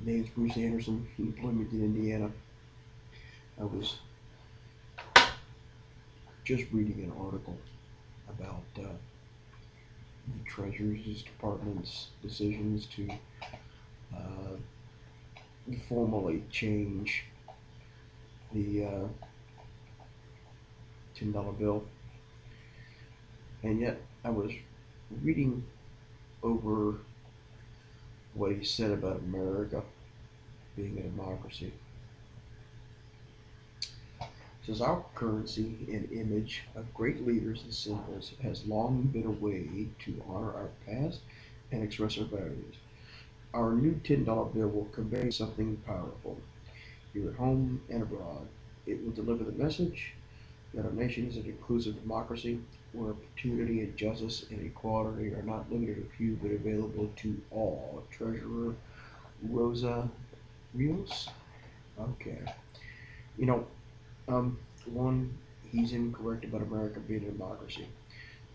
name's Bruce Anderson in Bloomington, Indiana. I was just reading an article about uh, the Treasury's Department's decisions to uh, formally change the uh, ten dollar bill, and yet I was reading over what he said about America being a democracy. Says our currency and image of great leaders and symbols has long been a way to honor our past and express our values. Our new $10 bill will convey something powerful here at home and abroad. It will deliver the message that our nation is an inclusive democracy where opportunity and justice and equality are not limited to few but available to all. Treasurer Rosie Rios? Okay. You know, um, one, he's incorrect about America being a democracy.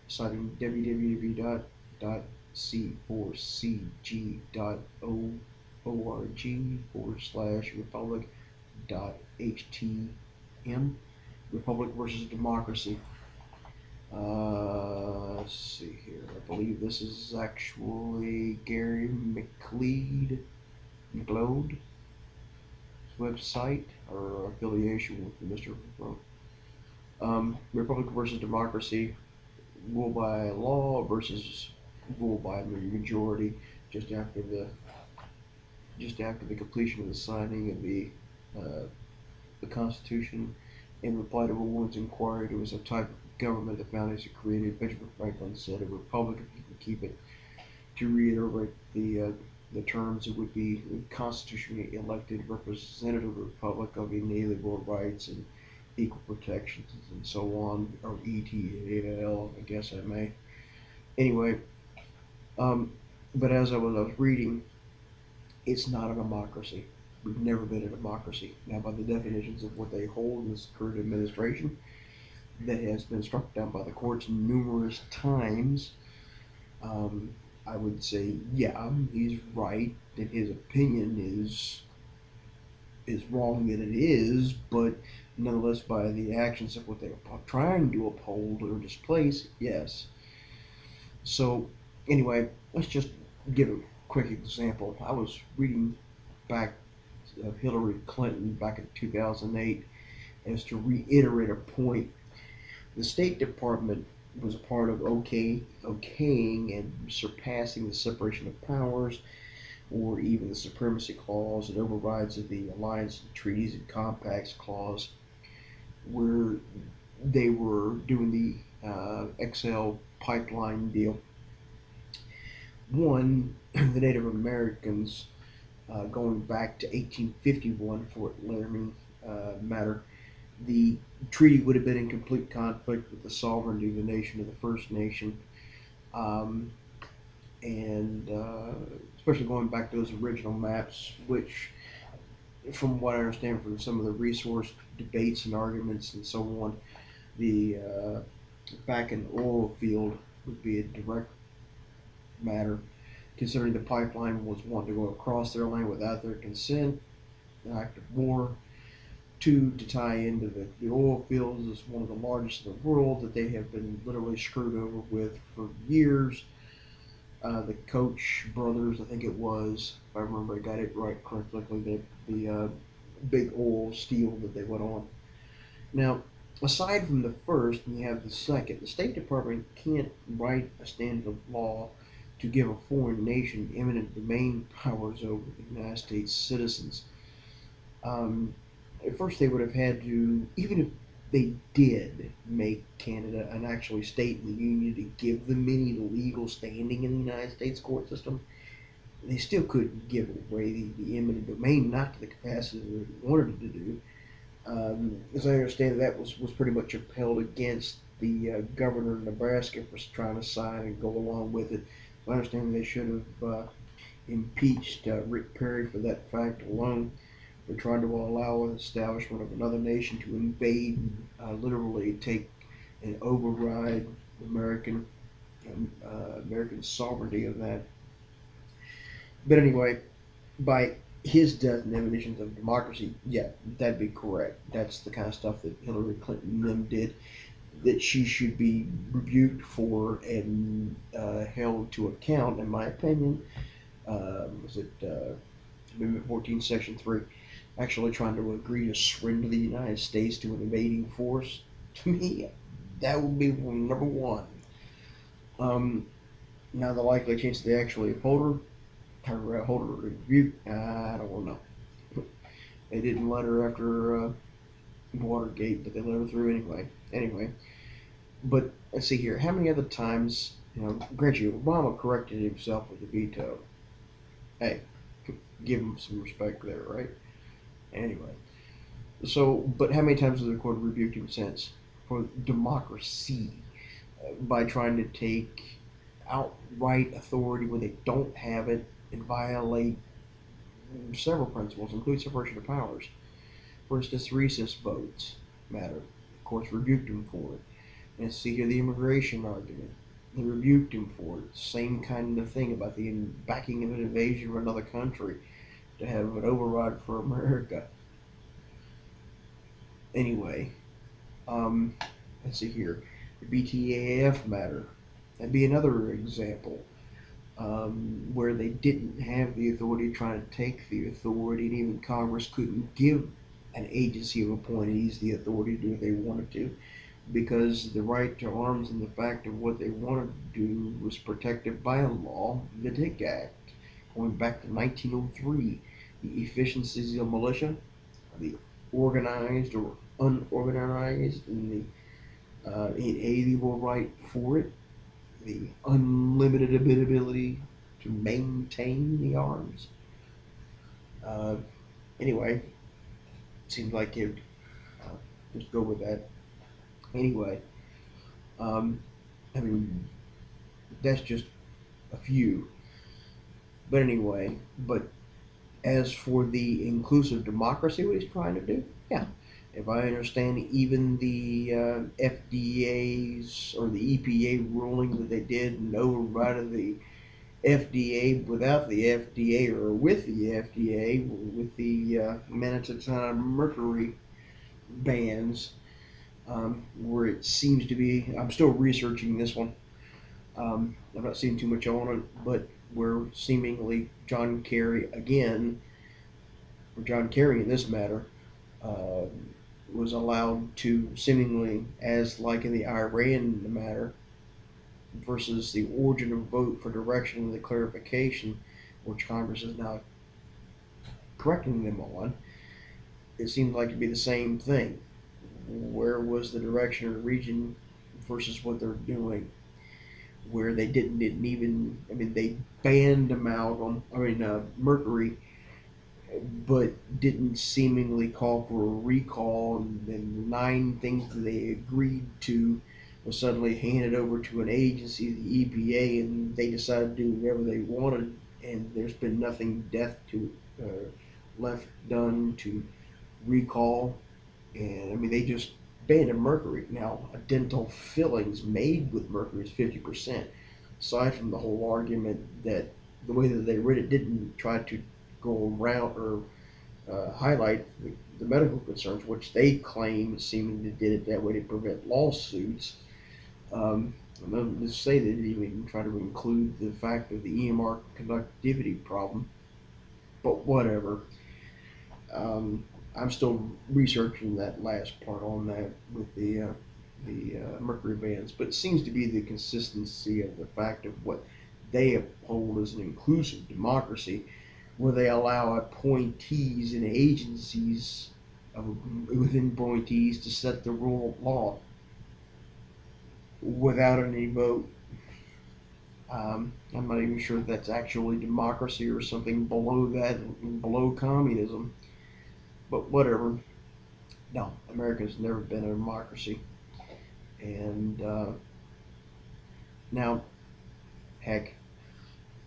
Citing www.c4cg.org forward slash republic dot htm republic versus democracy uh, let's see here. I believe this is actually Gary McLeod, McLeod website or affiliation with Mr. Um, Republic versus democracy, rule by law versus rule by majority. Just after the just after the completion of the signing of the uh, the Constitution, in reply to a woman's inquiry, it was a type of government the founders created. Benjamin Franklin said a republic, if you can keep it, to reiterate the uh, the terms, it would be a constitutionally elected representative republic of inalienable rights and equal protections and so on, or ETAL, I guess I may. Anyway, um, but as I was, I was reading, it's not a democracy. We've never been a democracy. Now, by the definitions of what they hold in this current administration, that has been struck down by the courts numerous times. Um, I would say, yeah, he's right that his opinion is is wrong that it is, but nonetheless, by the actions of what they are trying to uphold or displace, yes. So, anyway, let's just give a quick example. I was reading back of Hillary Clinton back in 2008 as to reiterate a point the State Department was a part of okay, okaying and surpassing the separation of powers or even the supremacy clause and overrides of the alliance treaties and compacts clause where they were doing the uh, XL pipeline deal. One, the Native Americans, uh, going back to 1851 Fort Laramie uh, matter, the treaty would have been in complete conflict with the sovereignty of the nation of the First Nation. Um, and uh, especially going back to those original maps, which, from what I understand from some of the resource debates and arguments and so on, the uh, Bakken oil field would be a direct matter, considering the pipeline was wanting to go across their land without their consent, an act of war, two to tie into the, the oil fields is one of the largest in the world that they have been literally screwed over with for years. Uh, the Koch brothers, I think it was, if I remember, I got it right correctly, the, the uh, big oil steel that they went on. Now, aside from the first, and you have the second, the State Department can't write a standard of law to give a foreign nation eminent domain powers over the United States citizens. Um, at first they would have had to, even if they did make Canada an actually state in the Union to give them any legal standing in the United States court system, they still couldn't give away the, the eminent domain, not to the capacity that they wanted to do. Um, as I understand that was, was pretty much upheld against the uh, governor of Nebraska for trying to sign and go along with it. I understand they should have uh, impeached uh, Rick Perry for that fact alone. They're trying to allow an establishment of another nation to invade and uh, literally take and override American um, uh, American sovereignty of that. But anyway, by his definitions of democracy, yeah, that'd be correct. That's the kind of stuff that Hillary Clinton and them did that she should be rebuked for and uh, held to account, in my opinion. Uh, was it uh, Amendment 14, Section 3? Actually trying to agree to surrender the United States to an invading force. To me, that would be number one. Um, now, the likely chance they actually uphold her, her uh, hold her rebuke, I don't know. They didn't let her after uh, Watergate, but they let her through anyway. Anyway, but let's see here. How many other times, you know, grant you, Obama corrected himself with the veto. Hey, give him some respect there, right? Anyway, so, but how many times has the court rebuked him since for democracy uh, by trying to take outright authority when they don't have it and violate several principles, including separation of powers? For instance, recess votes matter. Of course, rebuked him for it. And see here the immigration argument. They rebuked him for it. Same kind of thing about the backing of an invasion of another country to have an override for America. Anyway, um, let's see here. The BTAF matter. That'd be another example um, where they didn't have the authority trying to take the authority, and even Congress couldn't give an agency of appointees the authority to do what they wanted to because the right to arms and the fact of what they wanted to do was protected by a law, the Dick Act, going back to 1903. The efficiencies of militia, the organized or unorganized, and the uh, inalienable right for it, the unlimited ability to maintain the arms. Uh, anyway, seems like it. Uh, just go with that anyway. Um, I mean, that's just a few. But anyway, but as for the inclusive democracy, what he's trying to do, yeah. If I understand, even the uh, FDA's or the EPA ruling that they did and overriding the FDA without the FDA or with the FDA with the uh, mercury bans, um, where it seems to be. I'm still researching this one. Um, I'm not seeing too much on it, but where seemingly John Kerry again, or John Kerry in this matter, uh, was allowed to seemingly, as like in the Iran matter, versus the origin of vote for direction and the clarification, which Congress is now correcting them on. It seemed like to be the same thing where was the direction of the region versus what they're doing where they didn't didn't even I mean they banned amalgam I mean uh, mercury but didn't seemingly call for a recall. And then nine things that they agreed to was suddenly handed over to an agency the EPA and they decided to do whatever they wanted. And there's been nothing death to uh, left done to recall. And I mean they just banned mercury. Now, a dental fillings made with mercury is fifty percent. Aside from the whole argument that the way that they read it didn't try to go around or uh, highlight the, the, medical concerns, which they claim seemingly did it that way to prevent lawsuits. Um, I'm to say they didn't even try to include the fact of the EMR conductivity problem, but whatever. Um, I'm still researching that last part on that with the uh, the uh, mercury bands, but it seems to be the consistency of the fact of what they uphold as an inclusive democracy, where they allow appointees and agencies of, within appointees to set the rule of law without any vote. Um, I'm not even sure if that's actually democracy or something below that, below communism. But whatever. No, America's never been a democracy. And uh, now, heck,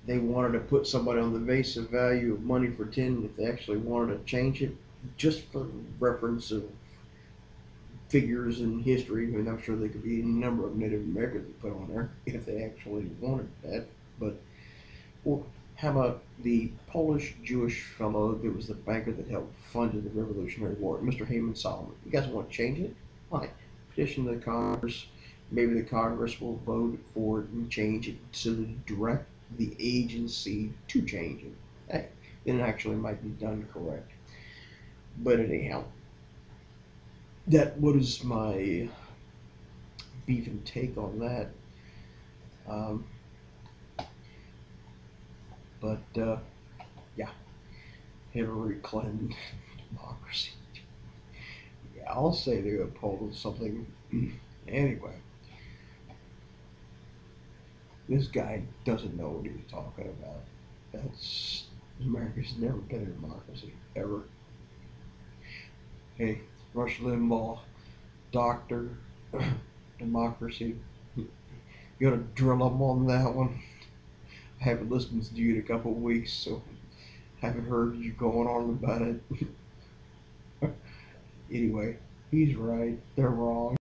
they wanted to put somebody on the base of value of money for 10 if they actually wanted to change it, just for reference of figures in history. I mean, I'm sure there could be a number of Native Americans put on there if they actually wanted that. But, well, How the Polish Jewish fellow that was the banker that helped funded the Revolutionary War, Mr. Haman Salomon? You guys want to change it? Fine. Petition the Congress. Maybe the Congress will vote for it and change it to direct the agency to change it. Hey, then it actually might be done correct. But anyhow, that was my beef and take on that. Um, but uh, yeah, Hillary Clinton democracy. Yeah, I'll say they pulled something. anyway, this guy doesn't know what he's talking about. That's America's never been a democracy ever. Hey, Rush Limbaugh, doctor, democracy. You gotta drill them on that one. Haven't listened to you in a couple of weeks, so haven't heard you going on about it. anyway, he's right. They're wrong.